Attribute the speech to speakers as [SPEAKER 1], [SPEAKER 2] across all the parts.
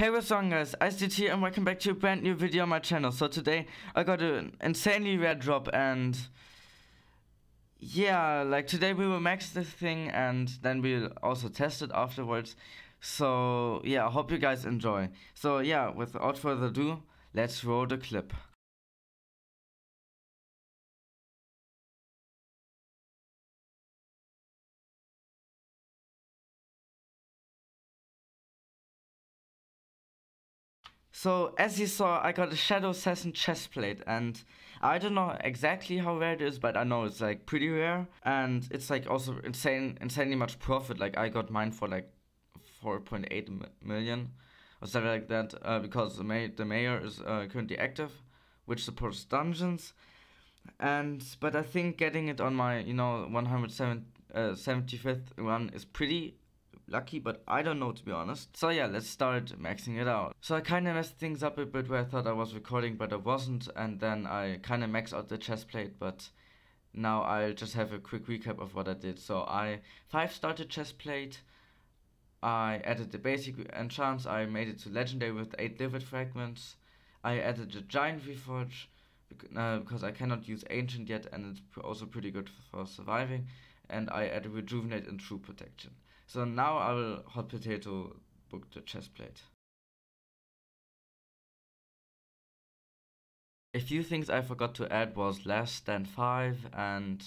[SPEAKER 1] Hey what's on guys, IcyDude here and welcome back to a brand new video on my channel. So today I got an insanely rare drop and yeah, like today we will max this thing and then we'll also test it afterwards. So yeah, I hope you guys enjoy. So yeah, without further ado, let's roll the clip. So as you saw, I got a Shadow Assassin chestplate, and I don't know exactly how rare it is, but I know it's like pretty rare, and it's like also insane, insanely much profit. Like I got mine for like 4.8 million or something like that, uh, because the, the mayor is uh, currently active, which supports dungeons, and but I think getting it on my you know 175th uh, run is pretty lucky, but I don't know to be honest. So yeah, let's start maxing it out. So I kinda messed things up a bit where I thought I was recording, but I wasn't, and then I kinda maxed out the chest plate, but now I'll just have a quick recap of what I did. So I 5 started chest plate, I added the basic enchants, I made it to legendary with 8 livid fragments, I added the giant reforge, uh, because I cannot use ancient yet and it's also pretty good for surviving, and I add rejuvenate and true protection. So now I will hot potato book the chest plate. A few things I forgot to add was less than 5 and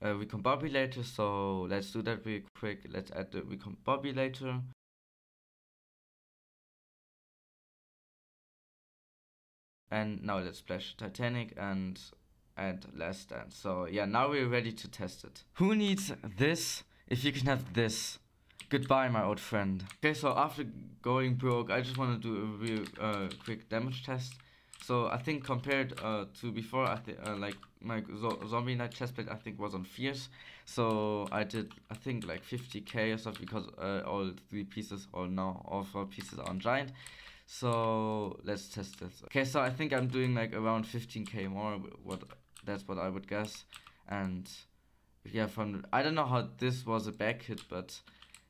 [SPEAKER 1] a recombobulator, so let's do that real quick. Let's add the recombobulator. And now let's splash Titanic and add less than. So yeah, now we're ready to test it. Who needs this if you can have this. Goodbye, my old friend. Okay, so after going broke, I just want to do a real uh, quick damage test. So I think compared uh, to before, I think uh, like my zo zombie knight chestplate I think was on fierce. So I did I think like 50k or something because uh, all three pieces or no all four pieces are on giant. So let's test this. Okay, so I think I'm doing like around 15k more. What that's what I would guess, and yeah, from I don't know how this was a back hit, but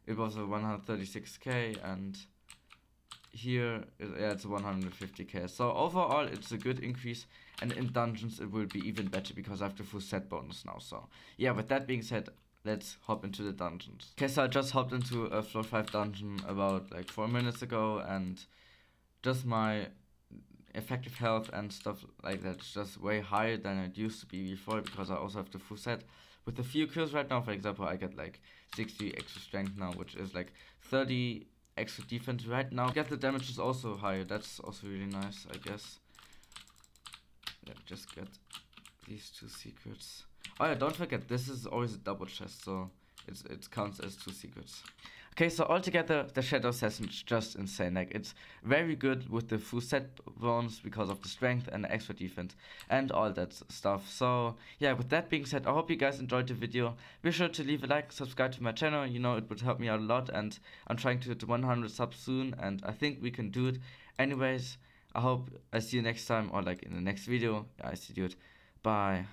[SPEAKER 1] it was a 136k, and here yeah, it's 150k. So overall, it's a good increase, and in dungeons it will be even better because I have the full set bonus now. So yeah, with that being said, let's hop into the dungeons. Okay, so I just hopped into a floor 5 dungeon about like 4 minutes ago and just my effective health and stuff like that is just way higher than it used to be before because I also have the full set with a few kills right now, for example, I get like 60 extra strength now, which is like 30 extra defense right now. Get the damage is also higher. That's also really nice, I guess. Let me just get these two secrets. Oh yeah, don't forget, this is always a double chest, so it's, it counts as two secrets. Okay, so altogether, the Shadow Assassin is just insane. Like, it's very good with the full set bonus because of the strength and the extra defense and all that stuff. So, yeah, with that being said, I hope you guys enjoyed the video. Be sure to leave a like, subscribe to my channel. You know, it would help me out a lot. And I'm trying to hit 100 subs soon, and I think we can do it. Anyways, I hope I see you next time or like in the next video. I see you. Bye.